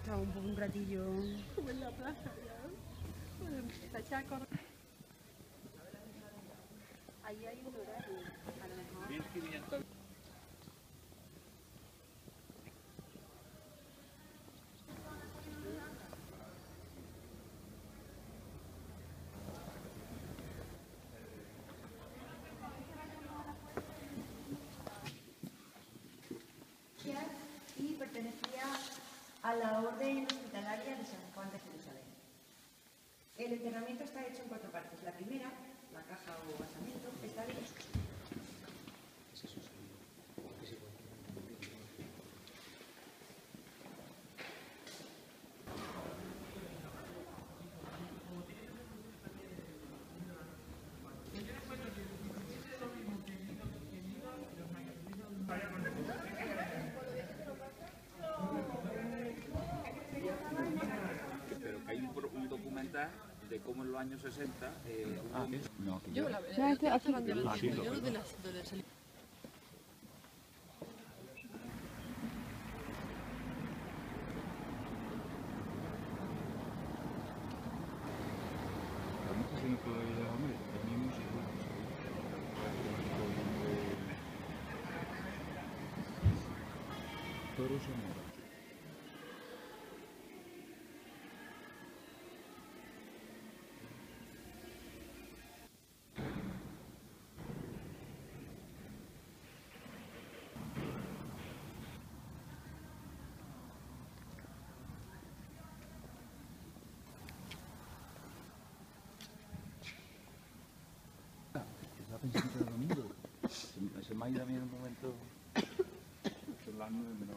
estado un poco un ratillo. Como en la plaza ya. Ahí hay un horario, a lo mejor. A la Orden Hospitalaria de San Juan de Jerusalén. El enterramiento está hecho en cuatro partes. La primera, hay un, un documental de cómo en los años 60 eh, un Ah, hombre- no, que Yo yo- la verdad, este hace yo lo de la de la salida. Vamos mí en un momento. Nueve menos.